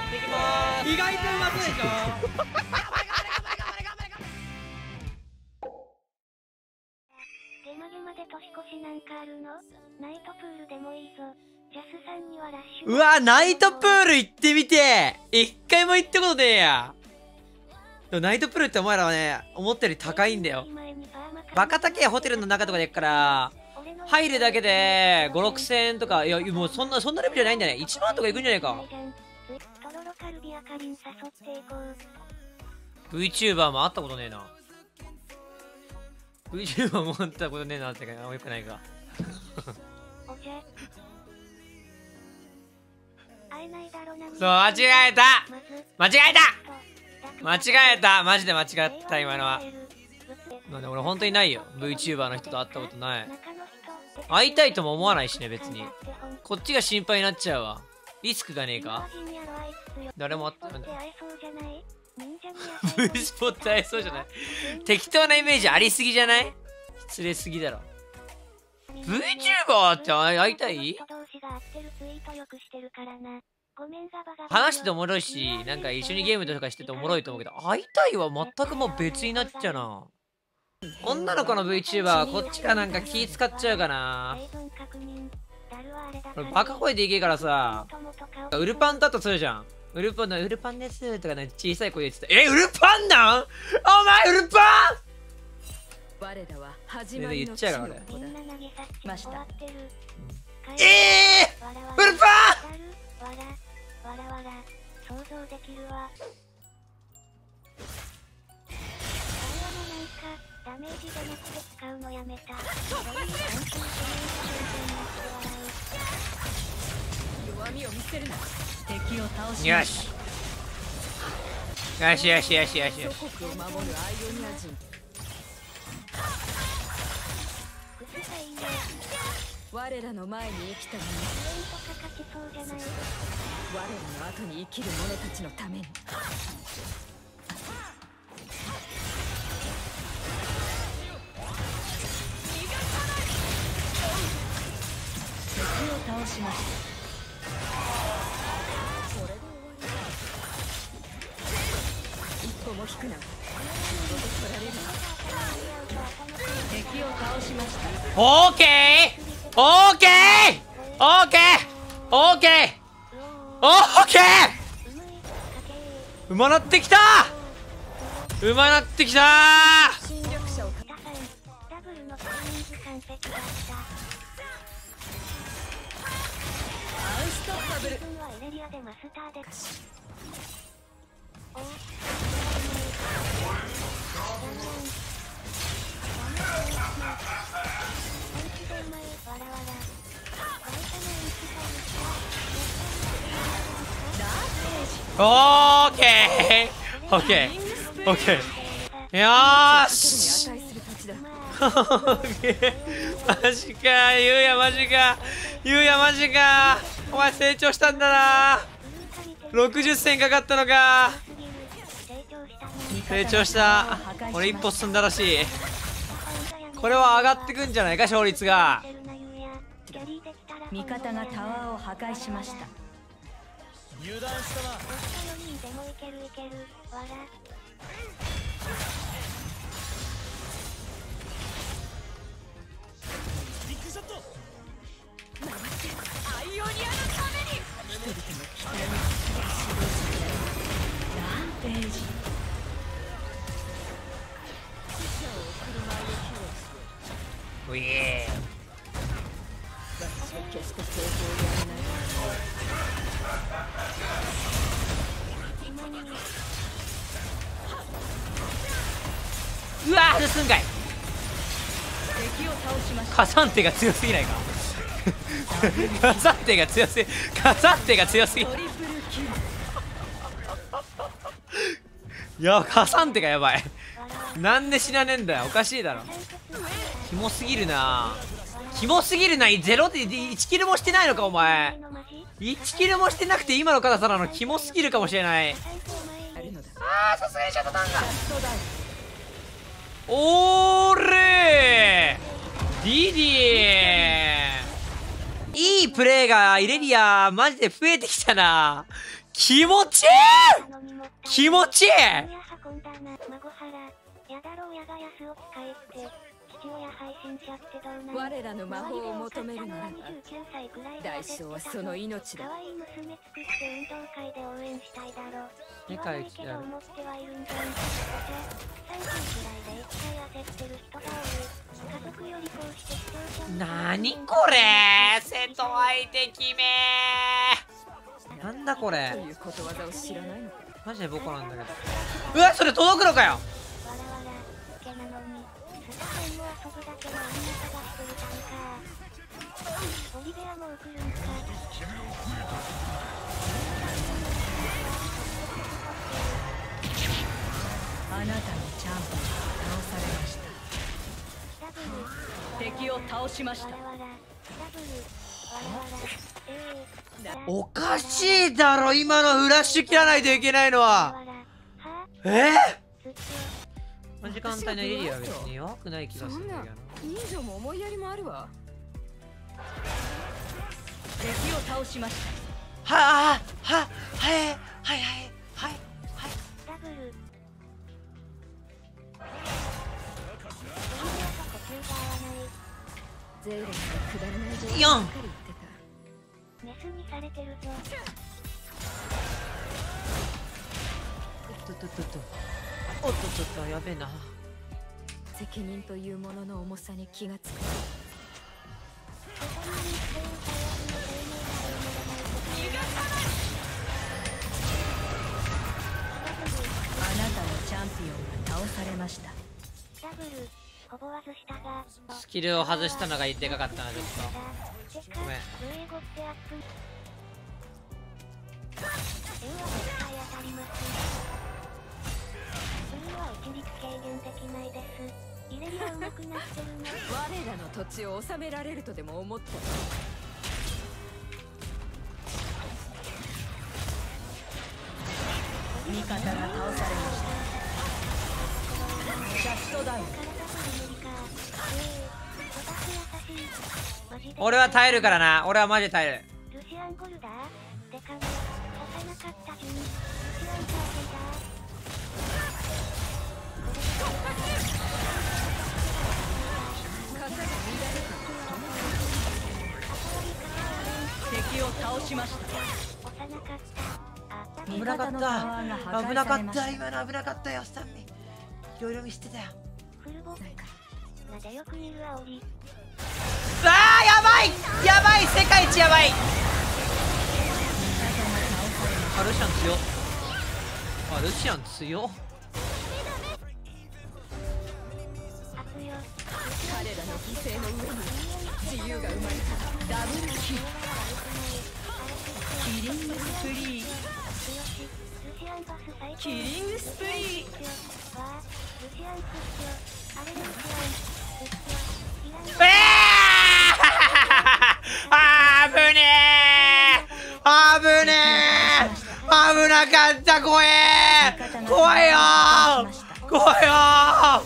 っていきます意外とうまそうでしょゲマゲマで年越しなんかあるのナイトプールでもいいぞ。ジャスさんにはラッシュ。うわナイトプール行ってみて一回も行ったことねえやでもナイトプールってお前らはね思ったより高いんだよバカ高えホテルの中とかでやっから入るだけで5、6千円とか、いや、もうそんな、そんなレベルじゃないんだね。1万とかいくんじゃないか。トロロカルビアカリン誘っていこう。VTuber も会ったことねえな。VTuber も会ったことねえなってか、よくないか。おじゃ。会えないだろな。そう、間違えた間違えた間違えたマジで間違った、今のは。なんで俺本当にないよ。VTuber の人と会ったことない。会いたいとも思わないしね、別に。こっちが心配になっちゃうわ。リスクがねえか誰も会ってない。V スポット会えそうじゃない。適当なイメージありすぎじゃない？失礼すぎだろ。VTuber って会いたい？話してておもろいし、なんか一緒にゲームとかしてておもろいと思うけど、会いたいは全くもう別になっちゃうな。女の子の VTuber こっちかなんか気使っちゃうかな。バカ声でいけからさ、ウルパンだとするじゃん。ウルパンのウルパンですとかね、小さい声で言ってた。え、ウルパンなん？お前ウルパン！我らは始まりの言っちゃうから俺。ましたええー、ウルパンわらわらわら想像できる。わ会話もないかダメージでなくて使うのやめた敵を倒しよし。よし。よしよしよしよし。祖国を守るアイオニア人。我らの後に生きる者たちのために。敵を倒しました歩も引くな敵を倒しました。オーケー。オーケー。オーケー。オーケー。オーケー。うまなってきた。うまなってきた。ダブルのタイミング完璧だったアンストッパブル。オーケーオーケーオーケーよーしマジか。ゆうやマジか。ゆうやマジか。お前成長したんだな。60戦かかったのか。成長した俺一歩進んだらしい。これは上がってくんじゃないか勝率が。味方がタワーを破壊しました。油断したなうわー盗んかい。敵を倒しました。火山手が強すぎないか。火山手が強すぎ。火山手が強すぎいや火山手がやばい。なんで死なねえんだよ。おかしいだろ。キモすぎるなキモすぎるなゼロで1キルもしてないのかお前。1キルもしてなくて今の硬さなのキモすぎるかもしれない。あーさすがにシャトダウンがそうだ。おーれー。ディディいいプレイがイレリアマジで増えてきたな。気持ちいい。気持ちいい。父親配信者ってどうなの我らの魔法を求めるならば周りで多かったのは29歳くらいで代償はその命だ。可愛い娘作って運動会で応援したいだろ理言わない解してやる。けど思ってはいるんじゃんおじゃ30くらいで一回焦ってる人が多い家族よりこうして視聴者になにこれ瀬戸相手決め。なんだことれいうことわざを知らないのか。マジで僕なんだけど。うわそれ届くのかよスタ編も遊ぶだけのアニメ探してるたんかオリベアも送るんかあなたのチャンピオンが倒されました敵を倒しました。おかしいだろ今のフラッシュ切らないといけないのは。え、っこの時間帯のエリアは別に弱くない気がするんだけど。な人情も思いやりもあるわ。敵を倒しました。はあははいはいはいはいはい。ダブル。オリベアと呼吸が合わないゼイレンがくだらない情報四。ばっかり言ってメスにされてるぞ。おっとっとっとっとおっとっとっとやべえな。た責任というものの重さに気がつく。あなたのチャンピオンが倒されました。ダブルほぼ外したがスキルを外したのがでかかったなちょってかごめんブルーは一律軽減できな。いです入れりは上手くなってる。の我らの土地を治められるとでも思った味方が倒されましたシャットダウン、俺は耐えるからな俺はマジで耐えるル敵を倒しました。幼かった。危なかった。危なかった。今の危なかったよスタンミいろいろ見捨てたよ。フルボなでよく見る煽りあーやばい！やばい！世界一やばい！あルシアン強ルシアン強彼らの犠牲の上に自由が生まれた。ダブルキルキリングスプリー。キリングスプリーあルシアンクッショあれルシアンクッショいらんえ。ーあぶねーあぶねー危なかった怖え。ー怖いよー怖いよー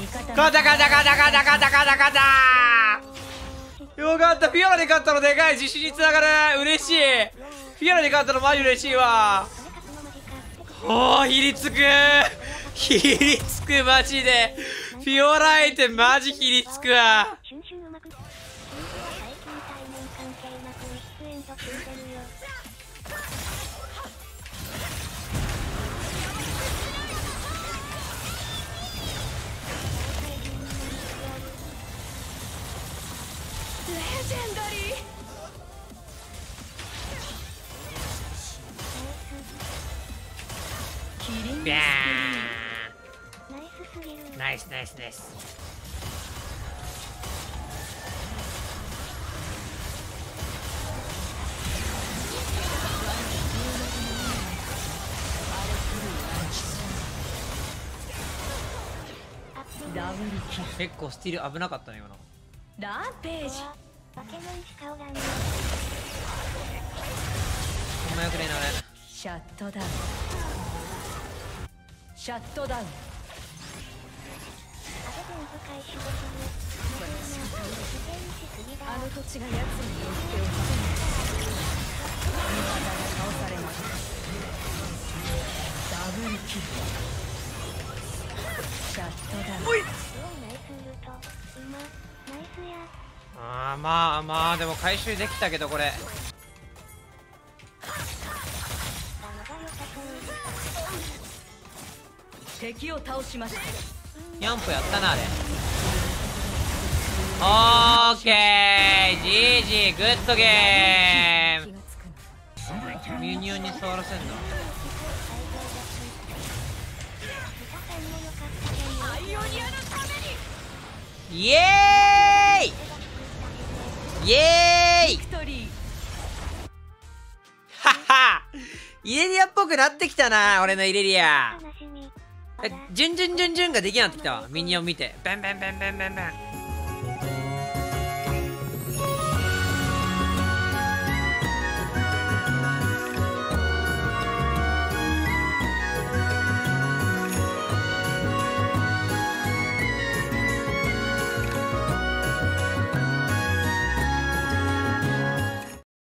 味方勝った勝った勝った勝っよかった。フィオラで勝ったのでかい。自信につながる嬉しい。フィオラで勝ったのマジ嬉しいわ。おーひりつく。ひりつくマジで。フィオラ相手マジひりつくわ。ビャナイスナイス結構スティール危なかったね今の。ランページ化けの石かおらんよそんなよくねえな俺シャットダウン。シャットダウン。あの土地が奴によってを挟む味方が倒されましたダブルキルシャットダウンあーまあまあでも回収できたけどこれ。敵を倒しました。ヤンプやったなあれ。オーケー GG グッドゲーム。ミニオンに触らせんの？パイエーイイエーイ。はっはイレリアっぽくなってきたな俺のイレリア。えジュンジュンジュンジュンができなくなってきたわ。ミニオン見て。ベンベンベンベンベンベン